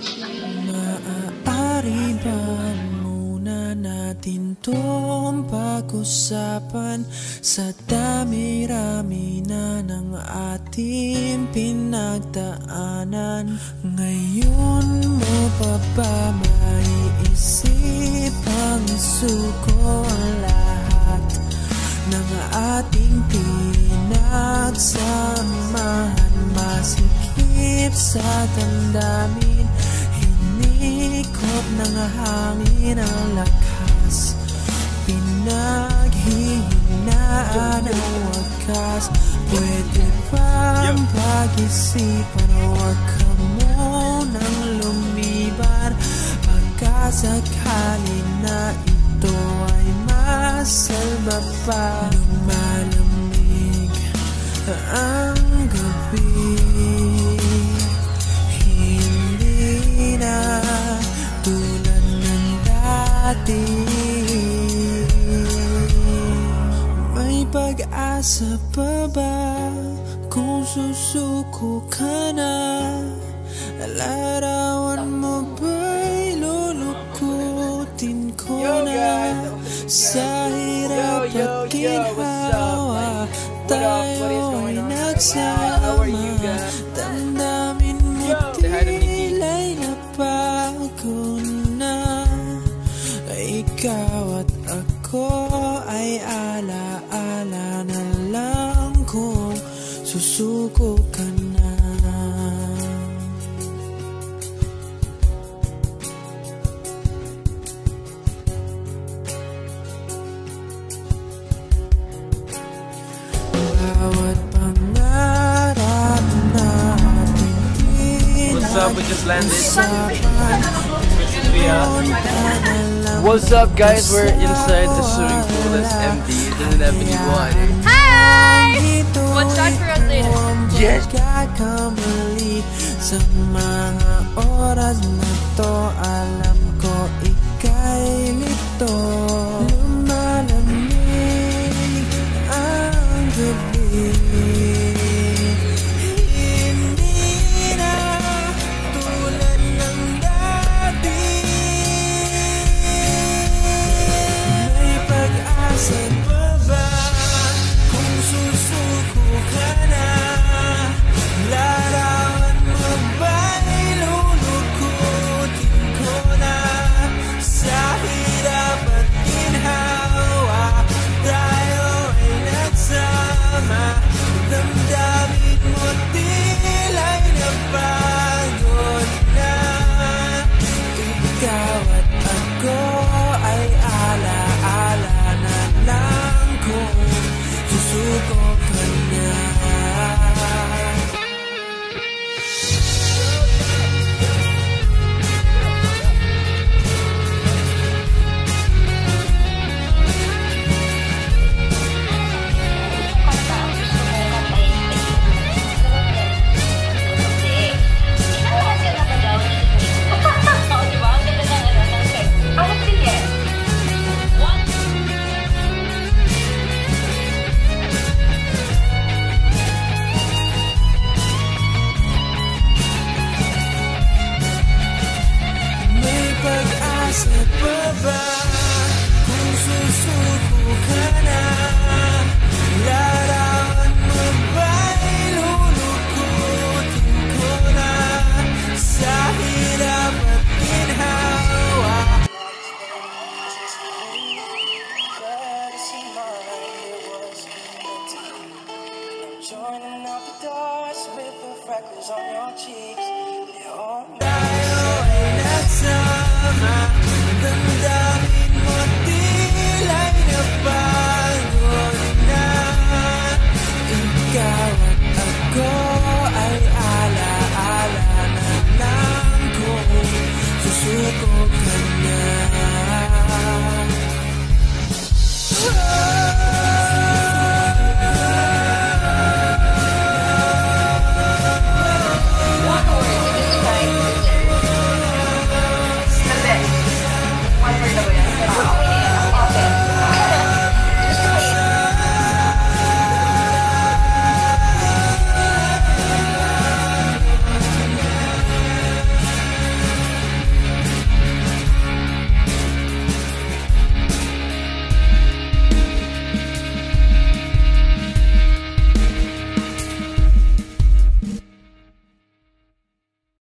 Maaari ba muna natin tong pag-usapan. Sa dami-rami na ng ating pinagdaanan Ngayon mo pa ba maiisip ang suko ang lahat Ng ating pinagsamahan Masikip sa damdamin Hinikot ng hangin ang lakas. Pinaghihinaan ang wakas. Pwede bang pag-isipan Huwag ka munang lumiban? Pagkasakali na ito ay masalba pa pag-asa pa ba kung susuko ka na? Larawan mo ba'y lulukutin ko na? Sa hirap at ginhawa tayo ay nagsama. Damdamin mo tila'y nabago na. Ikaw lang kung susuko ka na Bawat pangarap natin What's up? We just landed. Usapan What's up, guys? We're inside the swimming pool. That's empty. It doesn't have any water. Hi! Watch out for us later. Yes. Kakamali sa mga oras na to Alam Sebaba ku susuku kana Larangan membaik up the dots with the freckles on your cheeks. summer in.